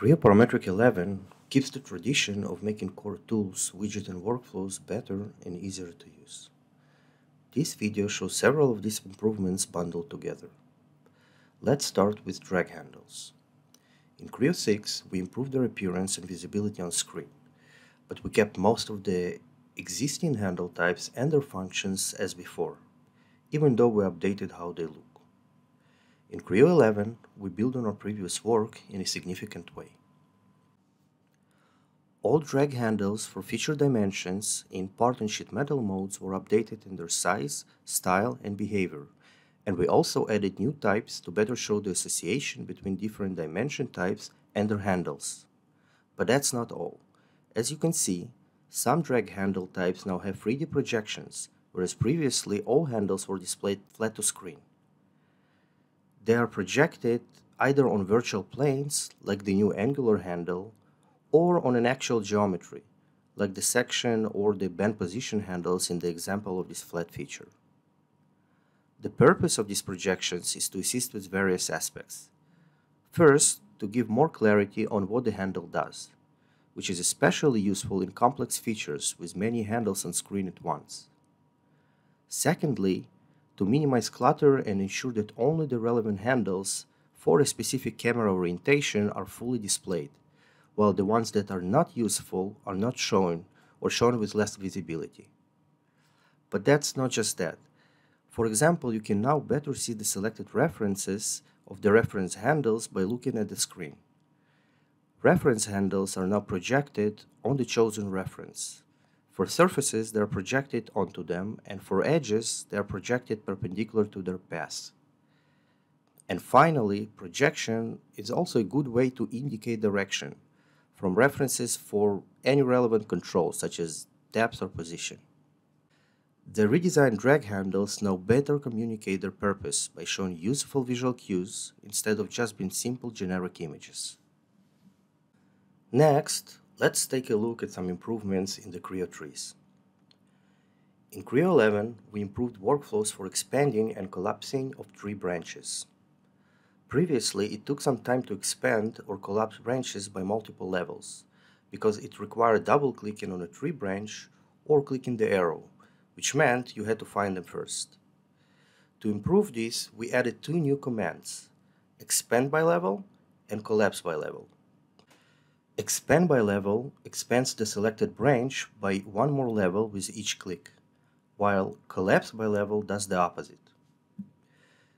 Creo Parametric 11 keeps the tradition of making core tools, widgets, and workflows better and easier to use. This video shows several of these improvements bundled together. Let's start with drag handles. In Creo 6, we improved their appearance and visibility on screen, but we kept most of the existing handle types and their functions as before, even though we updated how they look. In Creo 11, we build on our previous work in a significant way. All drag handles for feature dimensions in part and sheet metal modes were updated in their size, style, and behavior, and we also added new types to better show the association between different dimension types and their handles. But that's not all. As you can see, some drag handle types now have 3D projections, whereas previously all handles were displayed flat to screen. They are projected either on virtual planes, like the new angular handle, or on an actual geometry, like the section or the bend position handles in the example of this flat feature. The purpose of these projections is to assist with various aspects. First, to give more clarity on what the handle does, which is especially useful in complex features with many handles on screen at once. Secondly, to minimize clutter and ensure that only the relevant handles for a specific camera orientation are fully displayed, while the ones that are not useful are not shown or shown with less visibility. But that's not just that. For example, you can now better see the selected references of the reference handles by looking at the screen. Reference handles are now projected on the chosen reference. For surfaces, they are projected onto them, and for edges, they are projected perpendicular to their paths. And finally, projection is also a good way to indicate direction from references for any relevant controls, such as depth or position. The redesigned drag handles now better communicate their purpose by showing useful visual cues instead of just being simple generic images. Next, Let's take a look at some improvements in the Creo trees. In Creo 11, we improved workflows for expanding and collapsing of tree branches. Previously, it took some time to expand or collapse branches by multiple levels, because it required double-clicking on a tree branch or clicking the arrow, which meant you had to find them first. To improve this, we added two new commands, expand by level and collapse by level. Expand by level expands the selected branch by one more level with each click, while collapse by level does the opposite.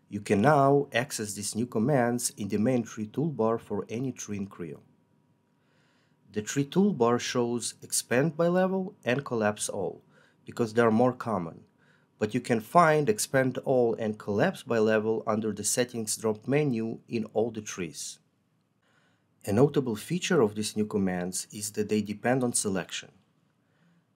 You can now access these new commands in the main tree toolbar for any tree in Creo. The tree toolbar shows expand by level and collapse all because they are more common, but you can find expand all and collapse by level under the settings drop menu in all the trees. A notable feature of these new commands is that they depend on selection.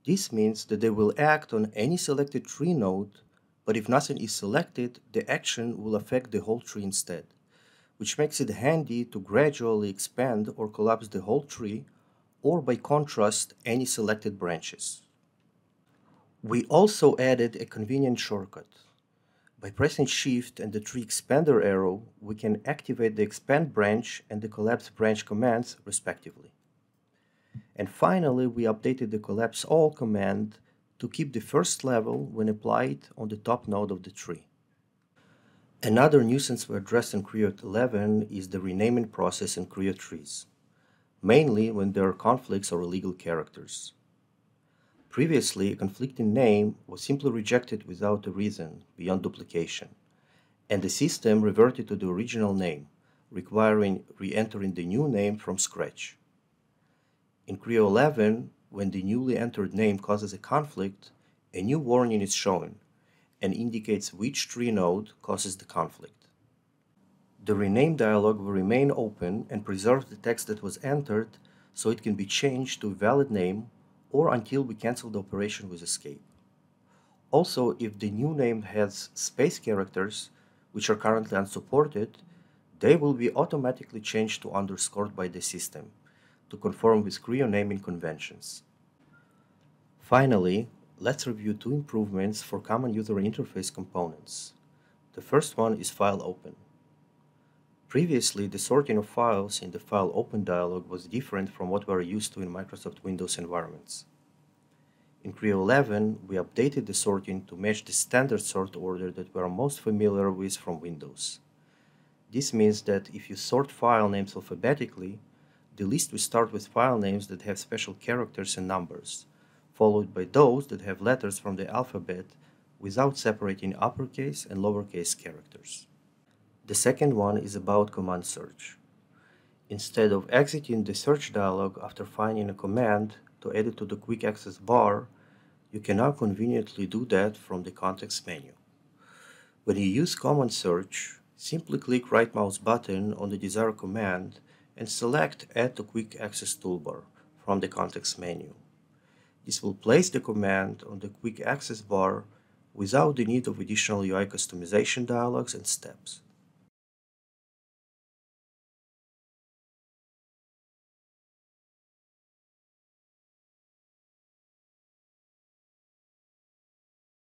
This means that they will act on any selected tree node, but if nothing is selected, the action will affect the whole tree instead, which makes it handy to gradually expand or collapse the whole tree, or by contrast, any selected branches. We also added a convenient shortcut. By pressing Shift and the tree expander arrow, we can activate the expand branch and the collapse branch commands respectively. And finally, we updated the collapse all command to keep the first level when applied on the top node of the tree. Another nuisance we addressed in Creo 11 is the renaming process in Creo trees, mainly when there are conflicts or illegal characters. Previously, a conflicting name was simply rejected without a reason beyond duplication, and the system reverted to the original name, requiring re-entering the new name from scratch. In Creo 11, when the newly entered name causes a conflict, a new warning is shown and indicates which tree node causes the conflict. The rename dialog will remain open and preserve the text that was entered so it can be changed to a valid name or until we cancel the operation with escape. Also, if the new name has space characters, which are currently unsupported, they will be automatically changed to underscored by the system to conform with Creo naming conventions. Finally, let's review two improvements for common user interface components. The first one is file open. Previously, the sorting of files in the File Open dialog was different from what we are used to in Microsoft Windows environments. In Creo 11, we updated the sorting to match the standard sort order that we are most familiar with from Windows. This means that if you sort file names alphabetically, the list will start with file names that have special characters and numbers, followed by those that have letters from the alphabet without separating uppercase and lowercase characters. The second one is about command search. Instead of exiting the search dialog after finding a command to add it to the quick access bar, you can now conveniently do that from the context menu. When you use command search, simply click right mouse button on the desired command and select Add to Quick Access Toolbar from the context menu. This will place the command on the quick access bar without the need of additional UI customization dialogues and steps.